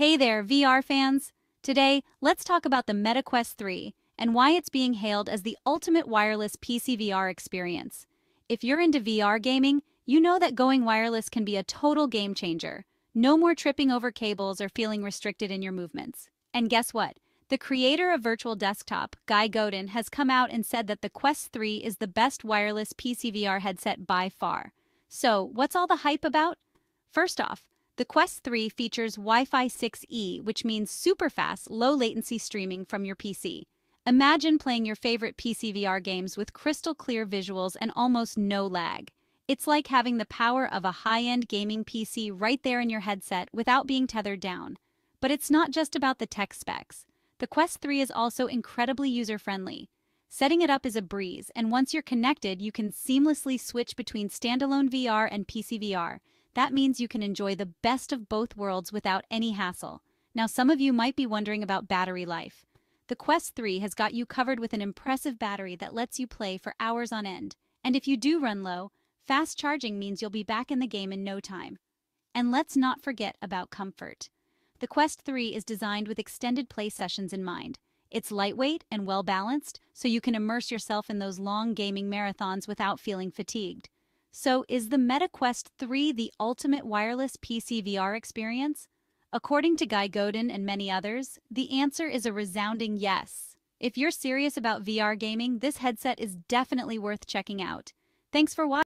Hey there, VR fans! Today, let's talk about the MetaQuest 3 and why it's being hailed as the ultimate wireless PC VR experience. If you're into VR gaming, you know that going wireless can be a total game changer. No more tripping over cables or feeling restricted in your movements. And guess what? The creator of Virtual Desktop, Guy Godin, has come out and said that the Quest 3 is the best wireless PC VR headset by far. So, what's all the hype about? First off, the Quest 3 features Wi-Fi 6E, which means super fast, low latency streaming from your PC. Imagine playing your favorite PC VR games with crystal clear visuals and almost no lag. It's like having the power of a high-end gaming PC right there in your headset without being tethered down. But it's not just about the tech specs. The Quest 3 is also incredibly user-friendly. Setting it up is a breeze, and once you're connected, you can seamlessly switch between standalone VR and PC VR, that means you can enjoy the best of both worlds without any hassle. Now, some of you might be wondering about battery life. The Quest 3 has got you covered with an impressive battery that lets you play for hours on end. And if you do run low, fast charging means you'll be back in the game in no time. And let's not forget about comfort. The Quest 3 is designed with extended play sessions in mind. It's lightweight and well balanced, so you can immerse yourself in those long gaming marathons without feeling fatigued. So, is the MetaQuest 3 the ultimate wireless PC VR experience? According to Guy Godin and many others, the answer is a resounding yes. If you're serious about VR gaming, this headset is definitely worth checking out. Thanks for watching.